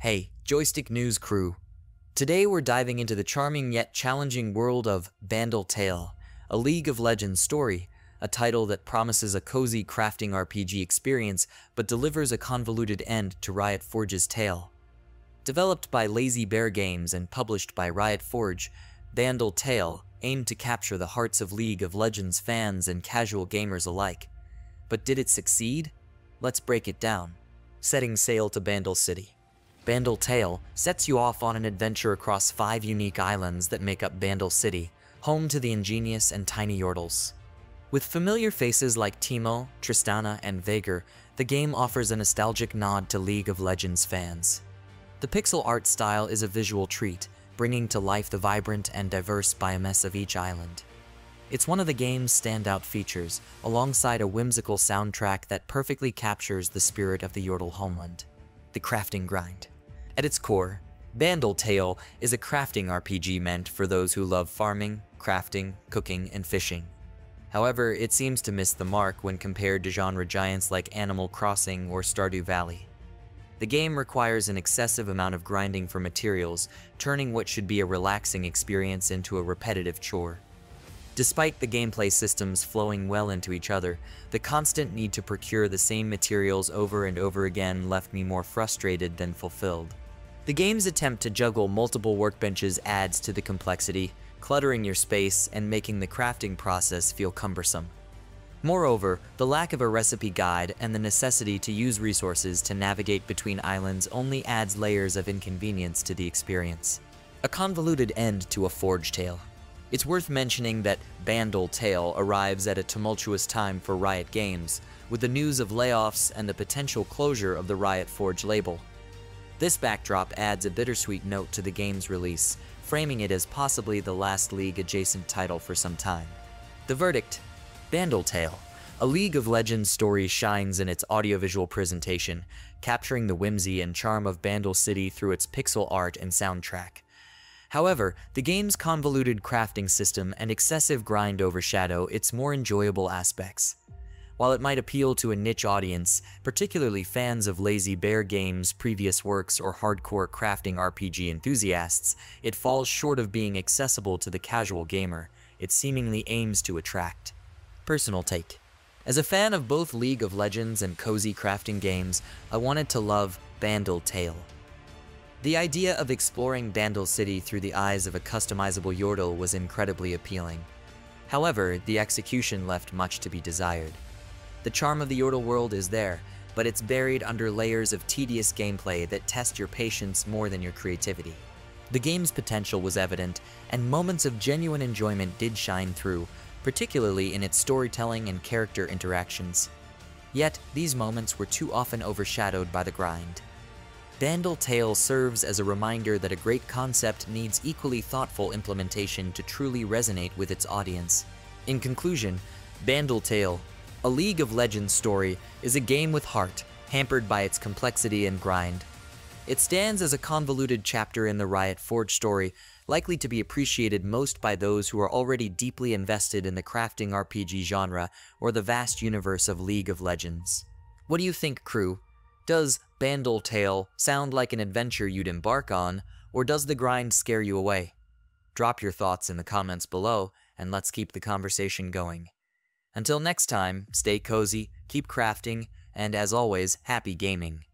Hey, Joystick News crew. Today we're diving into the charming yet challenging world of Bandle Tale, a League of Legends story, a title that promises a cozy crafting RPG experience but delivers a convoluted end to Riot Forge's tale. Developed by Lazy Bear Games and published by Riot Forge, Bandle Tale aimed to capture the hearts of League of Legends fans and casual gamers alike. But did it succeed? Let's break it down. Setting sail to Bandle City. Bandle Tale sets you off on an adventure across five unique islands that make up Bandle City, home to the ingenious and tiny Yordles. With familiar faces like Teemo, Tristana, and Veigar, the game offers a nostalgic nod to League of Legends fans. The pixel art style is a visual treat, bringing to life the vibrant and diverse biomass of each island. It's one of the game's standout features, alongside a whimsical soundtrack that perfectly captures the spirit of the Yordle homeland. The crafting grind. At its core, Bandle Tale is a crafting RPG meant for those who love farming, crafting, cooking, and fishing. However, it seems to miss the mark when compared to genre giants like Animal Crossing or Stardew Valley. The game requires an excessive amount of grinding for materials, turning what should be a relaxing experience into a repetitive chore. Despite the gameplay systems flowing well into each other, the constant need to procure the same materials over and over again left me more frustrated than fulfilled. The game's attempt to juggle multiple workbenches adds to the complexity, cluttering your space and making the crafting process feel cumbersome. Moreover, the lack of a recipe guide and the necessity to use resources to navigate between islands only adds layers of inconvenience to the experience. A convoluted end to a Forge tale. It's worth mentioning that Bandle Tale arrives at a tumultuous time for Riot Games, with the news of layoffs and the potential closure of the Riot Forge label. This backdrop adds a bittersweet note to the game's release, framing it as possibly the last League adjacent title for some time. The verdict Bandle Tale. A League of Legends story shines in its audiovisual presentation, capturing the whimsy and charm of Bandle City through its pixel art and soundtrack. However, the game's convoluted crafting system and excessive grind overshadow its more enjoyable aspects. While it might appeal to a niche audience, particularly fans of Lazy Bear Games' previous works or hardcore crafting RPG enthusiasts, it falls short of being accessible to the casual gamer it seemingly aims to attract. Personal take. As a fan of both League of Legends and cozy crafting games, I wanted to love Bandle Tale. The idea of exploring Bandle City through the eyes of a customizable Yordle was incredibly appealing. However, the execution left much to be desired. The charm of the Yordle world is there, but it's buried under layers of tedious gameplay that test your patience more than your creativity. The game's potential was evident, and moments of genuine enjoyment did shine through, particularly in its storytelling and character interactions. Yet, these moments were too often overshadowed by the grind. Bandle Tale serves as a reminder that a great concept needs equally thoughtful implementation to truly resonate with its audience. In conclusion, Bandle Tale, a League of Legends story, is a game with heart, hampered by its complexity and grind. It stands as a convoluted chapter in the Riot Forge story, likely to be appreciated most by those who are already deeply invested in the crafting RPG genre or the vast universe of League of Legends. What do you think, crew? Does Bandle Tale sound like an adventure you'd embark on, or does the grind scare you away? Drop your thoughts in the comments below, and let's keep the conversation going. Until next time, stay cozy, keep crafting, and as always, happy gaming.